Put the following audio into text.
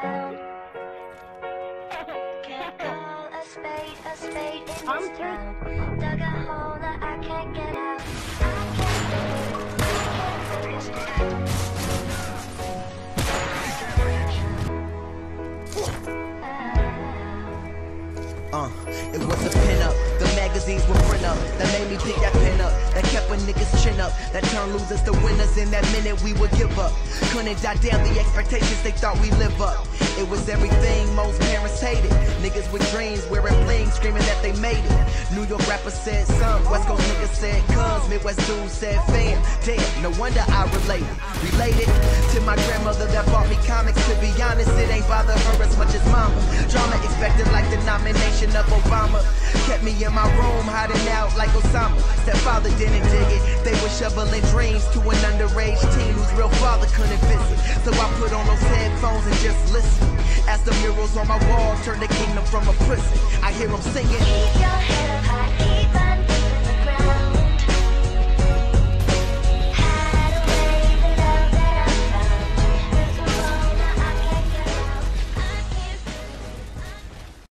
sound. Can't call a spade a spade in I'm through. town. Dug a hole that I can't get out. I can't focus, can't focus. Uh, it was a pin up. The magazines were print up. That made me pick that pen up. Nigga's chin up. That turned losers to winners. In that minute we would give up. Couldn't die down the expectations they thought we live up. It was everything most parents hated. Niggas with dreams wearing bling, screaming that they made it. New York rapper said some. West Coast niggas said cuz. Midwest dudes said fam. Damn, no wonder I related. Related to my grandmother that bought me comics. To be honest, it ain't bother her nomination of Obama. Kept me in my room hiding out like Osama. Stepfather didn't dig it. They were shoveling dreams to an underage teen whose real father couldn't visit. So I put on those headphones and just listen. As the murals on my wall turn the kingdom from a prison. I hear them singing.